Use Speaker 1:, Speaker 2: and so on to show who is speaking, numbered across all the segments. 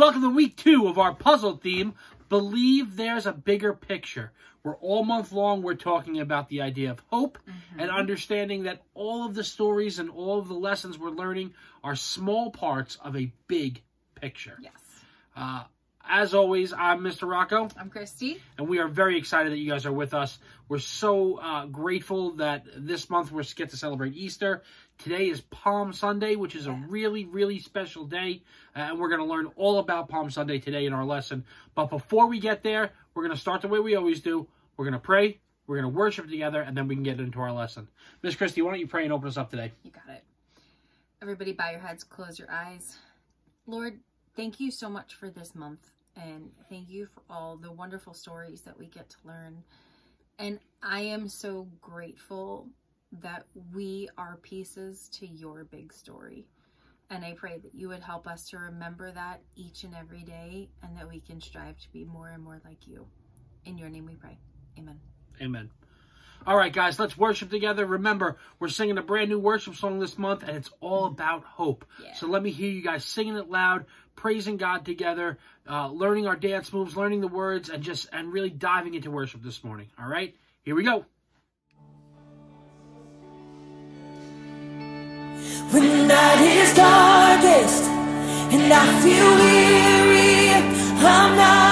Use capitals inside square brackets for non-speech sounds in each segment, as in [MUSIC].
Speaker 1: welcome to week two of our puzzle theme. Believe there's a bigger picture. We're all month long, we're talking about the idea of hope
Speaker 2: Mm-hmm.
Speaker 1: and understanding that all of the stories and all of the lessons we're learning are small parts of a big picture.
Speaker 2: Yes.
Speaker 1: Uh, as always, I'm Mr. Rocco,
Speaker 2: I'm Christy.
Speaker 1: and we are very excited that you guys are with us. We're so uh, grateful that this month we get to celebrate Easter. Today is Palm Sunday, which is a really, really special day, uh, and we're going to learn all about Palm Sunday today in our lesson. But before we get there, we're going to start the way we always do. We're going to pray, we're going to worship together, and then we can get into our lesson. Miss Christy, why don't you pray and open us up today?
Speaker 2: You got it. Everybody, bow your heads, close your eyes. Lord, thank you so much for this month, and thank you for all the wonderful stories that we get to learn. And I am so grateful that we are pieces to your big story. And I pray that you would help us to remember that each and every day, and that we can strive to be more and more like you. In your name we pray. Amen.
Speaker 1: Amen. All right, guys, let's worship together. Remember, we're singing a brand new worship song this month, and it's all about hope.
Speaker 2: Yeah.
Speaker 1: So let me hear you guys singing it loud, praising God together, uh, learning our dance moves, learning the words, and just and really diving into worship this morning. All right, here we go.
Speaker 3: When the night is darkest and I feel weary, I'm not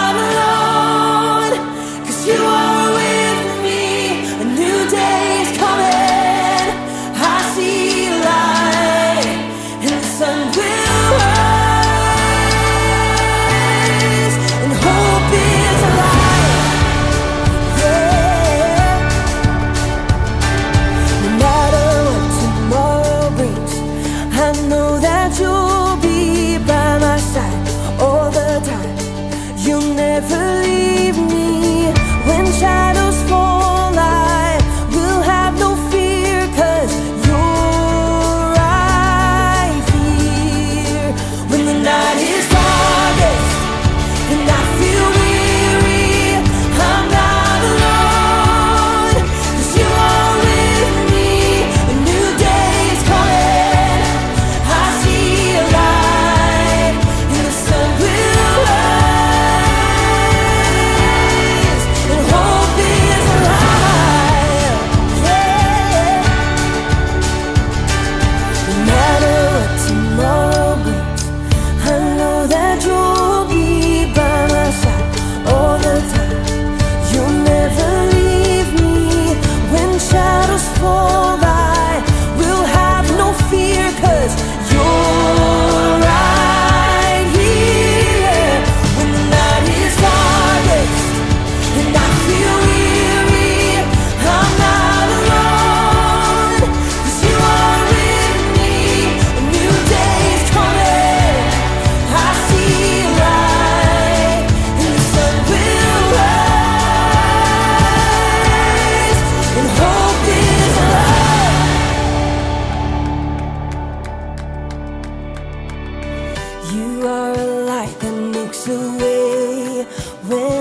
Speaker 3: light that makes a way when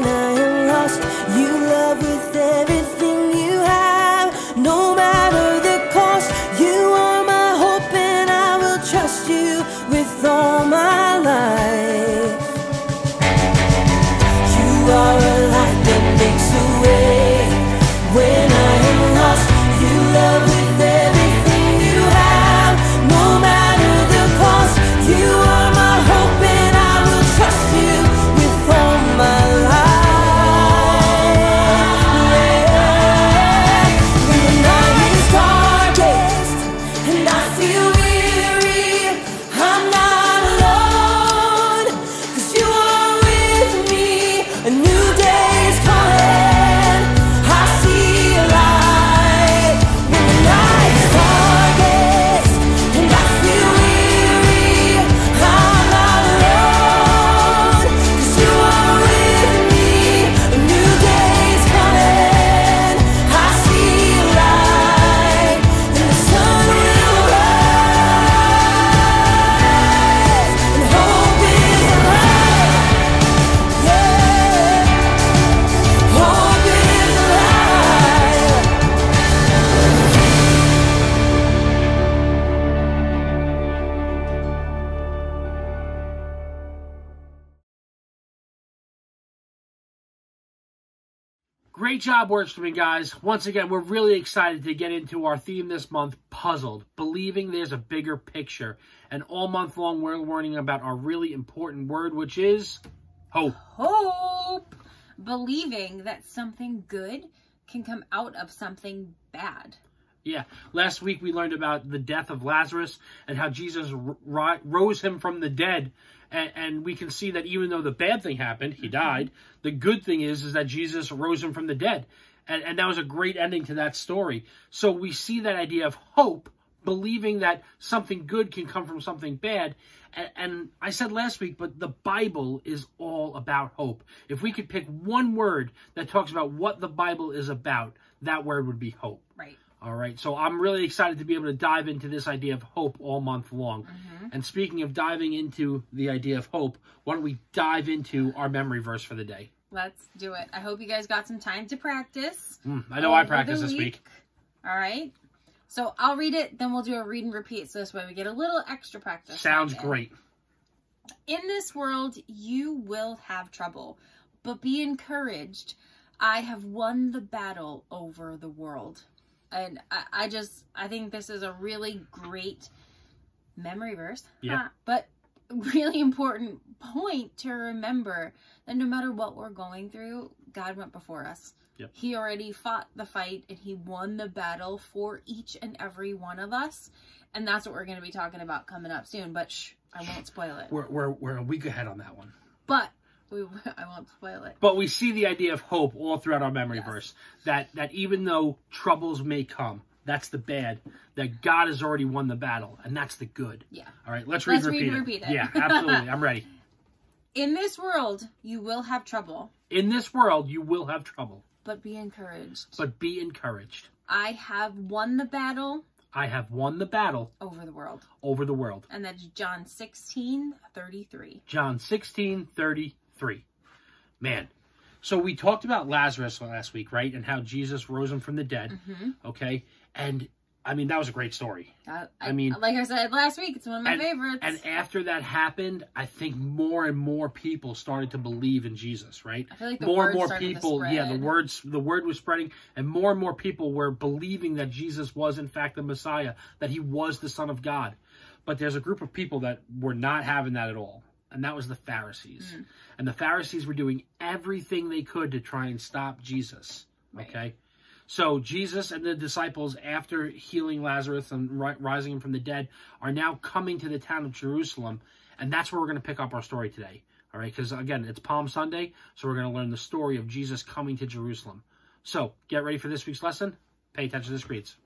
Speaker 1: Great job, Wordsman guys. Once again, we're really excited to get into our theme this month, puzzled, believing there's a bigger picture. And all month long, we're learning about our really important word, which is hope.
Speaker 2: Hope. Believing that something good can come out of something bad.
Speaker 1: Yeah. Last week we learned about the death of Lazarus and how Jesus ro- rose him from the dead. And, and, we can see that even though the bad thing happened, he died, the good thing is, is that Jesus rose him from the dead. And, and that was a great ending to that story. So we see that idea of hope, believing that something good can come from something bad. And, and I said last week, but the Bible is all about hope. If we could pick one word that talks about what the Bible is about, that word would be hope.
Speaker 2: Right.
Speaker 1: All right, so I'm really excited to be able to dive into this idea of hope all month long. Mm-hmm. And speaking of diving into the idea of hope, why don't we dive into our memory verse for the day?
Speaker 2: Let's do it. I hope you guys got some time to practice.
Speaker 1: Mm, I know I practiced this week.
Speaker 2: All right. So I'll read it, then we'll do a read and repeat. So this way we get a little extra practice.
Speaker 1: Sounds great.
Speaker 2: In this world, you will have trouble, but be encouraged. I have won the battle over the world and I, I just I think this is a really great memory verse.
Speaker 1: Yeah.
Speaker 2: but [LAUGHS] really important point to remember that no matter what we're going through, God went before us.
Speaker 1: Yep.
Speaker 2: He already fought the fight and he won the battle for each and every one of us. And that's what we're going to be talking about coming up soon. But shh, I won't spoil it.
Speaker 1: We're, we're, we're a week ahead on that one.
Speaker 2: But [LAUGHS] we, I won't spoil it.
Speaker 1: But we see the idea of hope all throughout our memory yes. verse. That that even though troubles may come, that's the bad. That God has already won the battle, and that's the good.
Speaker 2: Yeah.
Speaker 1: All right, let's read.
Speaker 2: Let's
Speaker 1: repeat
Speaker 2: read
Speaker 1: it.
Speaker 2: repeat it.
Speaker 1: Yeah, absolutely. I'm [LAUGHS] ready.
Speaker 2: In this world, you will have trouble.
Speaker 1: In this world, you will have trouble.
Speaker 2: But be encouraged.
Speaker 1: But be encouraged.
Speaker 2: I have won the battle.
Speaker 1: I have won the battle
Speaker 2: over the world.
Speaker 1: Over the world.
Speaker 2: And that's John 16, 33.
Speaker 1: John 16, 33 man. So we talked about Lazarus last week, right? And how Jesus rose him from the dead.
Speaker 2: Mm-hmm.
Speaker 1: Okay. And I mean, that was a great story.
Speaker 2: Uh, I, I, mean, like I said last week, it's one of my
Speaker 1: and,
Speaker 2: favorites.
Speaker 1: And after that happened, I think more and more people started to believe in Jesus, right?
Speaker 2: I feel like
Speaker 1: more and more
Speaker 2: people,
Speaker 1: yeah, the words, the word was spreading, and more and more people were believing that Jesus was in fact the Messiah, that he was the Son of God. But there's a group of people that were not having that at all and that was the Pharisees. Mm. And the Pharisees were doing everything they could to try and stop Jesus.
Speaker 2: Right.
Speaker 1: Okay? So Jesus and the disciples, after healing Lazarus and ri- rising him from the dead, are now coming to the town of Jerusalem. And that's where we're going to pick up our story today. All right? Because again, it's Palm Sunday. So we're going to learn the story of Jesus coming to Jerusalem. So get ready for this week's lesson. Pay attention to the screens.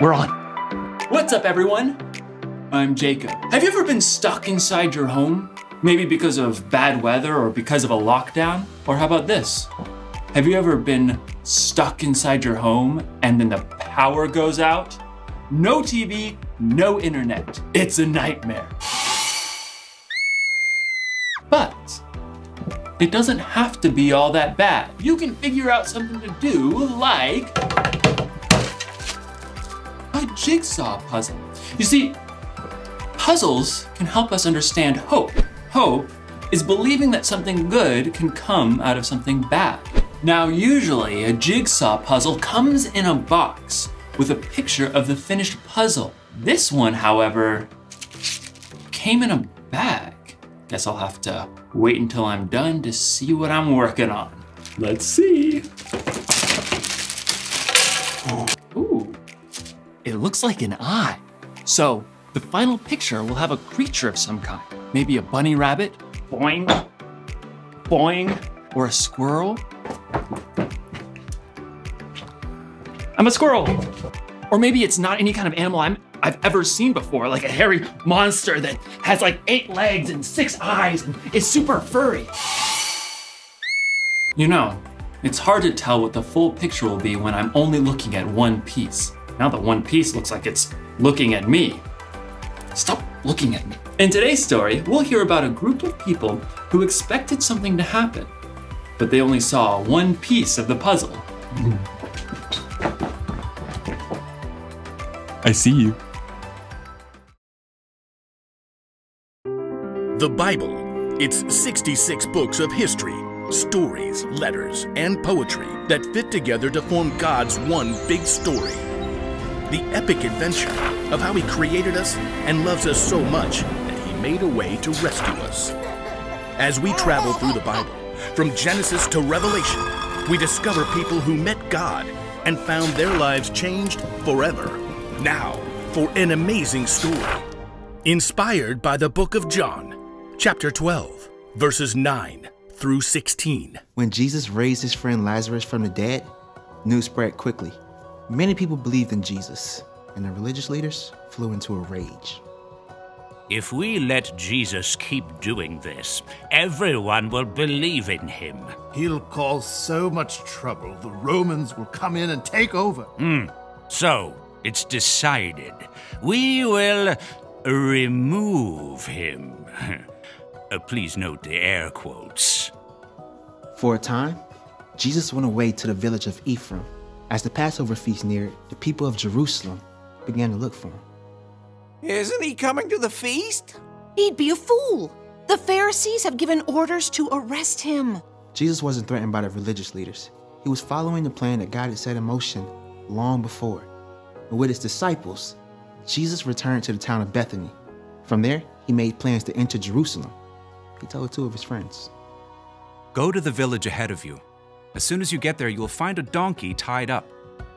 Speaker 4: We're on. What's up, everyone? I'm Jacob. Have you ever been stuck inside your home? Maybe because of bad weather or because of a lockdown? Or how about this? Have you ever been stuck inside your home and then the power goes out? No TV, no internet. It's a nightmare. But it doesn't have to be all that bad. You can figure out something to do like jigsaw puzzle. You see, puzzles can help us understand hope. Hope is believing that something good can come out of something bad. Now, usually a jigsaw puzzle comes in a box with a picture of the finished puzzle. This one, however, came in a bag. Guess I'll have to wait until I'm done to see what I'm working on. Let's see. It looks like an eye. So the final picture will have a creature of some kind. Maybe a bunny rabbit, boing, boing, or a squirrel. I'm a squirrel. Or maybe it's not any kind of animal I'm, I've ever seen before, like a hairy monster that has like eight legs and six eyes and is super furry. You know, it's hard to tell what the full picture will be when I'm only looking at one piece. Now the one piece looks like it's looking at me. Stop looking at me. In today's story, we'll hear about a group of people who expected something to happen. but they only saw one piece of the puzzle. [LAUGHS] I see you.
Speaker 5: The Bible. It's 66 books of history, stories, letters, and poetry that fit together to form God's one big story. The epic adventure of how He created us and loves us so much that He made a way to rescue us. As we travel through the Bible, from Genesis to Revelation, we discover people who met God and found their lives changed forever. Now, for an amazing story. Inspired by the book of John, chapter 12, verses 9 through 16.
Speaker 6: When Jesus raised his friend Lazarus from the dead, news spread quickly. Many people believed in Jesus, and the religious leaders flew into a rage.
Speaker 7: If we let Jesus keep doing this, everyone will believe in him.
Speaker 8: He'll cause so much trouble, the Romans will come in and take over.
Speaker 7: So, it's decided. We will remove him. [LAUGHS] Uh, please note the air quotes.
Speaker 6: For a time, Jesus went away to the village of Ephraim. As the Passover feast neared, the people of Jerusalem began to look for him.
Speaker 9: Isn't he coming to the feast?
Speaker 10: He'd be a fool. The Pharisees have given orders to arrest him.
Speaker 6: Jesus wasn't threatened by the religious leaders. He was following the plan that God had set in motion long before. And with his disciples, Jesus returned to the town of Bethany. From there, he made plans to enter Jerusalem. He told two of his friends.
Speaker 11: Go to the village ahead of you. As soon as you get there, you will find a donkey tied up.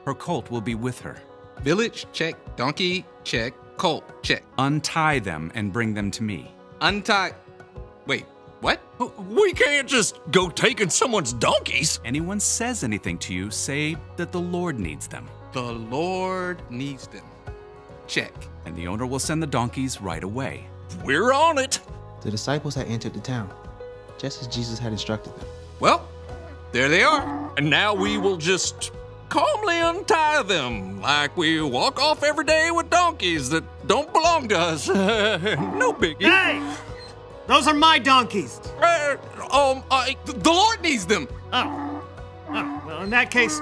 Speaker 11: Her colt will be with her.
Speaker 12: Village, check. Donkey, check. Colt, check.
Speaker 11: Untie them and bring them to me.
Speaker 12: Untie. Wait, what?
Speaker 9: We can't just go taking someone's donkeys.
Speaker 11: Anyone says anything to you, say that the Lord needs them.
Speaker 12: The Lord needs them. Check.
Speaker 11: And the owner will send the donkeys right away.
Speaker 9: We're on it.
Speaker 6: The disciples had entered the town, just as Jesus had instructed them.
Speaker 12: Well, there they are.
Speaker 9: And now we will just calmly untie them like we walk off every day with donkeys that don't belong to us. [LAUGHS] no biggie.
Speaker 13: Hey! Those are my donkeys.
Speaker 9: Uh, um, I, the Lord needs them.
Speaker 13: Oh. oh. Well, in that case,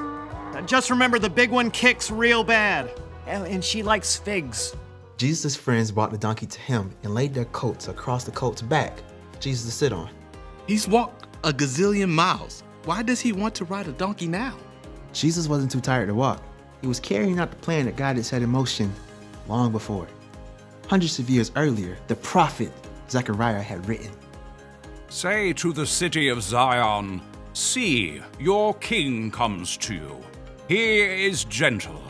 Speaker 13: just remember the big one kicks real bad. And and she likes figs.
Speaker 6: Jesus' friends brought the donkey to him and laid their coats across the colt's back for Jesus to sit on.
Speaker 12: He's walked a gazillion miles. Why does he want to ride a donkey now?
Speaker 6: Jesus wasn't too tired to walk. He was carrying out the plan that God had set in motion long before. Hundreds of years earlier, the prophet Zechariah had written.
Speaker 11: Say to the city of Zion, See, your king comes to you. He is gentle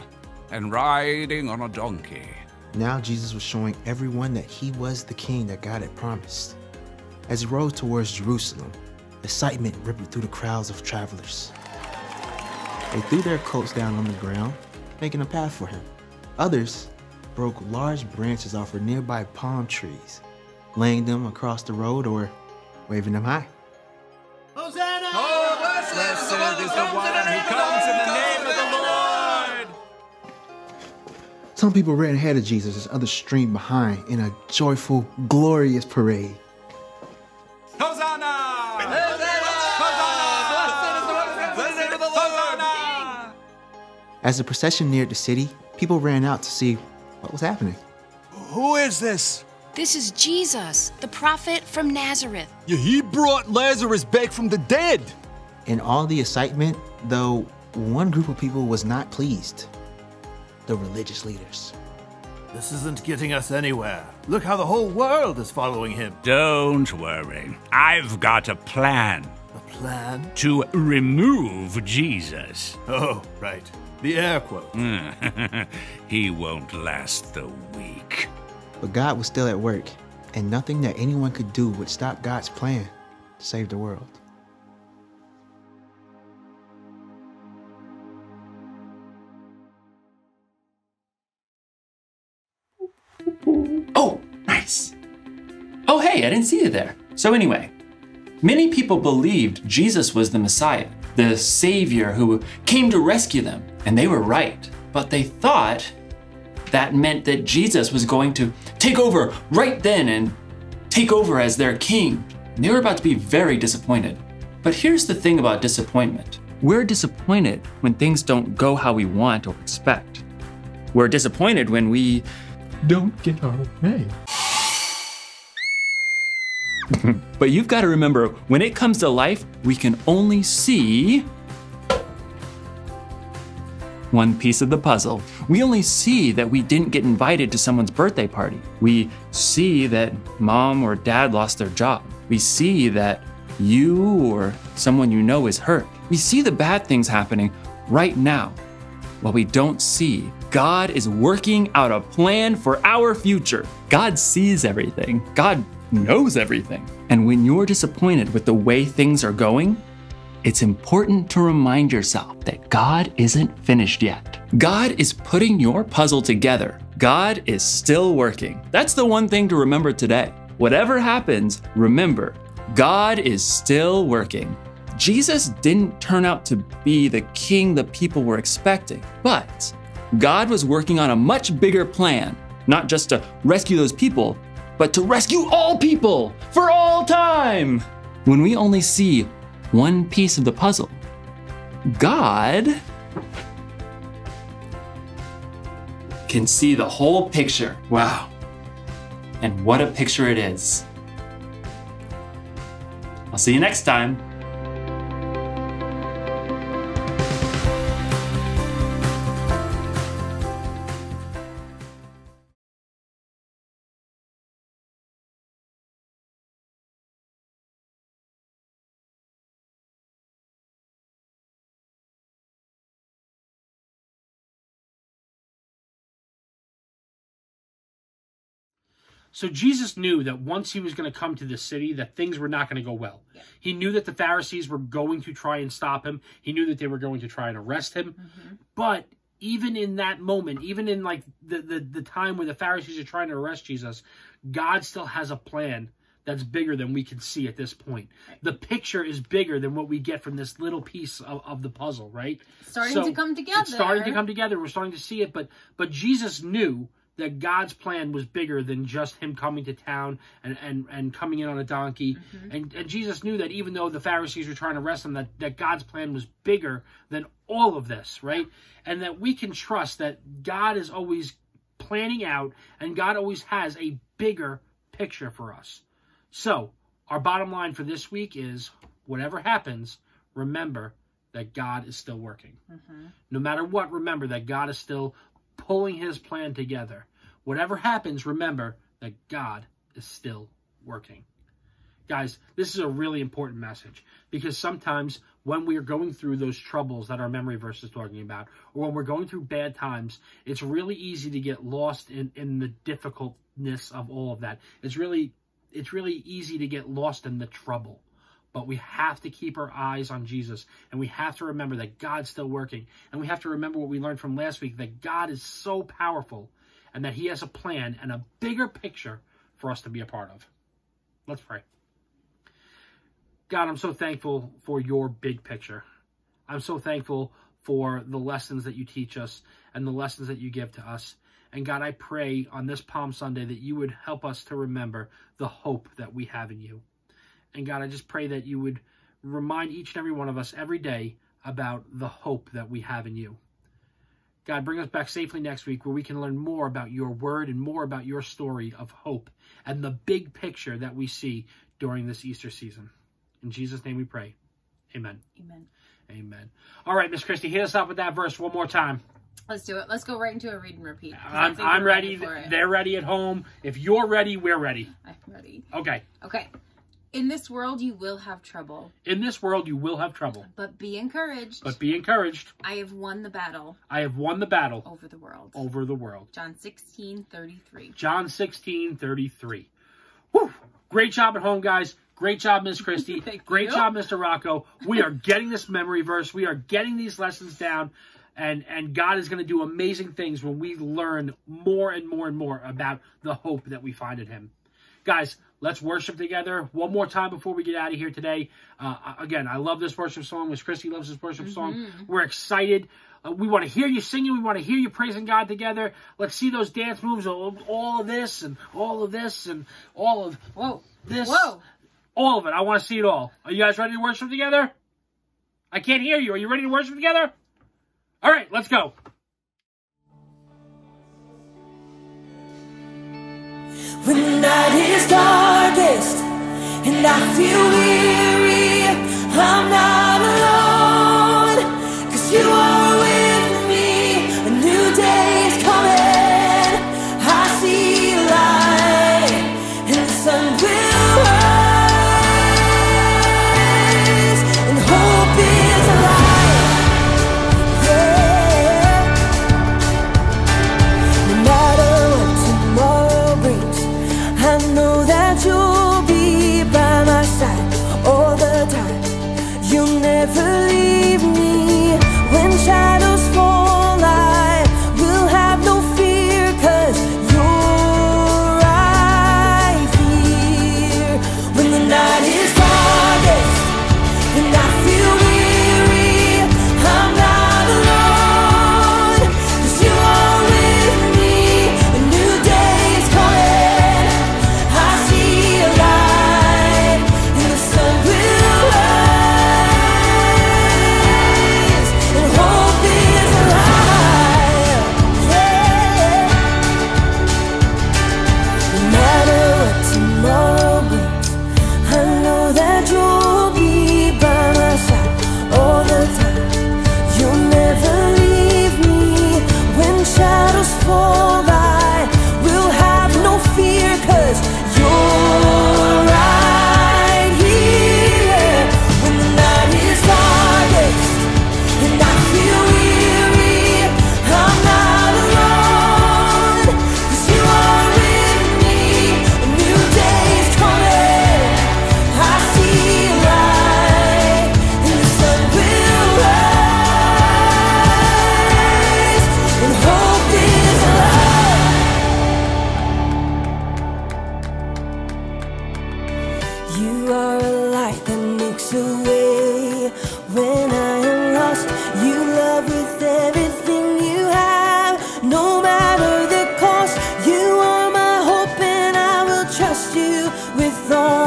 Speaker 11: and riding on a donkey.
Speaker 6: Now Jesus was showing everyone that he was the king that God had promised. As he rode towards Jerusalem, excitement rippled through the crowds of travelers. They threw their coats down on the ground, making a path for him. Others broke large branches off of nearby palm trees, laying them across the road or waving them high.
Speaker 13: Hosanna!
Speaker 9: Oh, blessed, blessed is the one who comes in the name of the Lord.
Speaker 6: Some people ran ahead of Jesus as others streamed behind in a joyful, glorious parade.
Speaker 9: Hosanna!
Speaker 6: As the procession neared the city, people ran out to see what was happening.
Speaker 9: Who is this?
Speaker 10: This is Jesus, the prophet from Nazareth.
Speaker 9: Yeah, he brought Lazarus back from the dead.
Speaker 6: In all the excitement, though, one group of people was not pleased the religious leaders.
Speaker 8: This isn't getting us anywhere. Look how the whole world is following him.
Speaker 7: Don't worry. I've got a plan
Speaker 8: A plan?
Speaker 7: to remove Jesus.
Speaker 8: Oh, right. The air quote. [LAUGHS]
Speaker 7: he won't last the week.
Speaker 6: But God was still at work, and nothing that anyone could do would stop God's plan to save the world.
Speaker 4: Oh, nice. Oh, hey, I didn't see you there. So, anyway, many people believed Jesus was the Messiah, the Savior who came to rescue them, and they were right. But they thought that meant that Jesus was going to take over right then and take over as their king. And they were about to be very disappointed. But here's the thing about disappointment we're disappointed when things don't go how we want or expect. We're disappointed when we don't get our way. but you've got to remember when it comes to life, we can only see one piece of the puzzle. We only see that we didn't get invited to someone's birthday party. We see that mom or dad lost their job. We see that you or someone you know is hurt. We see the bad things happening right now. What we don't see, God is working out a plan for our future. God sees everything. God knows everything. And when you're disappointed with the way things are going, it's important to remind yourself that God isn't finished yet. God is putting your puzzle together. God is still working. That's the one thing to remember today. Whatever happens, remember, God is still working. Jesus didn't turn out to be the king the people were expecting, but God was working on a much bigger plan, not just to rescue those people, but to rescue all people for all time. When we only see one piece of the puzzle, God can see the whole picture. Wow. And what a picture it is. I'll see you next time.
Speaker 1: So Jesus knew that once he was going to come to this city, that things were not going to go well. Yeah. He knew that the Pharisees were going to try and stop him. He knew that they were going to try and arrest him. Mm-hmm. But even in that moment, even in like the, the the time where the Pharisees are trying to arrest Jesus, God still has a plan that's bigger than we can see at this point. The picture is bigger than what we get from this little piece of, of the puzzle, right?
Speaker 2: Starting so to come together.
Speaker 1: It's starting to come together. We're starting to see it, but but Jesus knew that God's plan was bigger than just him coming to town and, and, and coming in on a donkey. Mm-hmm. And, and Jesus knew that even though the Pharisees were trying to arrest him, that, that God's plan was bigger than all of this, right? And that we can trust that God is always planning out and God always has a bigger picture for us. So, our bottom line for this week is whatever happens, remember that God is still working. Mm-hmm. No matter what, remember that God is still pulling his plan together. Whatever happens, remember that God is still working. Guys, this is a really important message because sometimes when we are going through those troubles that our memory verse is talking about, or when we're going through bad times, it's really easy to get lost in, in the difficultness of all of that. It's really it's really easy to get lost in the trouble. But we have to keep our eyes on Jesus and we have to remember that God's still working. And we have to remember what we learned from last week that God is so powerful and that He has a plan and a bigger picture for us to be a part of. Let's pray. God, I'm so thankful for your big picture. I'm so thankful for the lessons that you teach us and the lessons that you give to us. And God, I pray on this Palm Sunday that you would help us to remember the hope that we have in you. And God, I just pray that you would remind each and every one of us every day about the hope that we have in you. God, bring us back safely next week where we can learn more about your word and more about your story of hope and the big picture that we see during this Easter season. In Jesus' name we pray. Amen.
Speaker 2: Amen.
Speaker 1: Amen. All right, Miss Christie, hit us up with that verse one more time.
Speaker 2: Let's do it. Let's go right into a read and repeat.
Speaker 1: I'm, I'm ready. ready They're ready at home. If you're ready, we're ready.
Speaker 2: I'm ready.
Speaker 1: Okay.
Speaker 2: Okay. In this world you will have trouble.
Speaker 1: In this world you will have trouble.
Speaker 2: But be encouraged.
Speaker 1: But be encouraged.
Speaker 2: I have won the battle.
Speaker 1: I have won the battle.
Speaker 2: Over the world.
Speaker 1: Over the world.
Speaker 2: John 16, 33.
Speaker 1: John 16, 33. Whew. Great job at home, guys. Great job, Miss [LAUGHS] Christie. Great you. job, Mr. Rocco. We are getting this memory verse. We are getting these lessons down. And, and God is going to do amazing things when we learn more and more and more about the hope that we find in Him. Guys, Let's worship together one more time before we get out of here today. Uh, again, I love this worship song, Miss Christy loves this worship mm-hmm. song. We're excited. Uh, we want to hear you singing. We want to hear you praising God together. Let's see those dance moves, all, all of this and all of this and all of
Speaker 2: whoa,
Speaker 1: this.
Speaker 2: Whoa.
Speaker 1: All of it. I want to see it all. Are you guys ready to worship together? I can't hear you. Are you ready to worship together? All right, let's go.
Speaker 3: When the night is darkest and I feel weary, I'm not. thought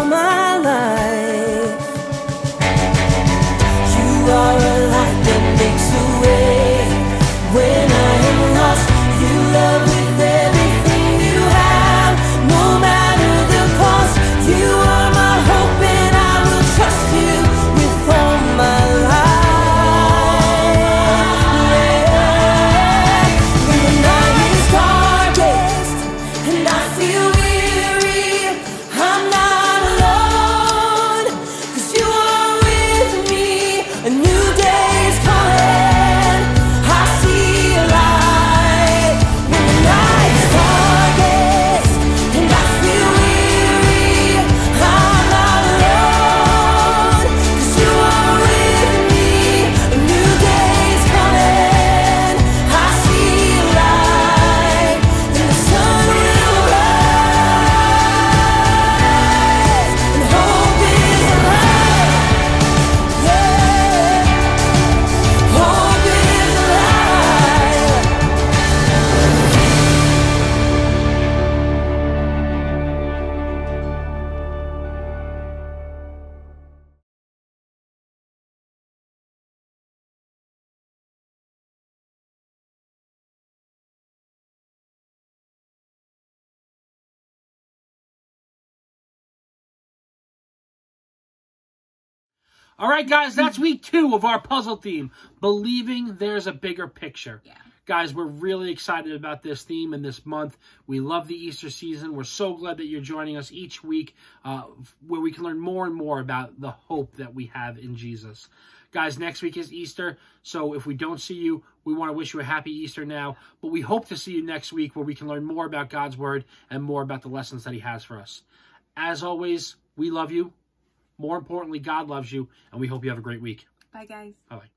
Speaker 3: All right,
Speaker 1: guys, that's week two of our puzzle theme, Believing There's a Bigger Picture.
Speaker 2: Yeah.
Speaker 1: Guys, we're really excited about this theme and this month. We love the Easter season. We're so glad that you're joining us each week uh, where we can learn more and more about the hope that we have in Jesus. Guys, next week is Easter, so if we don't see you, we want to wish you a happy Easter now, but we hope to see you next week where we can learn more about God's Word and more about the lessons that He has for us. As always, we love you. More importantly, God loves you, and we hope you have a great week.
Speaker 2: Bye, guys.
Speaker 1: Bye-bye.